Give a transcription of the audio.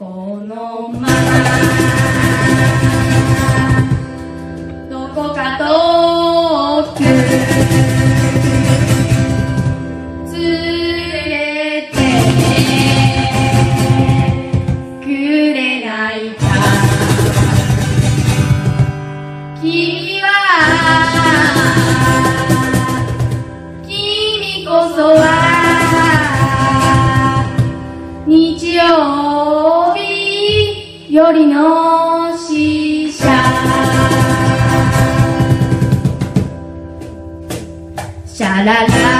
このままどこか遠く連れてくれないか。君は君こそはよりの死者。シャララ。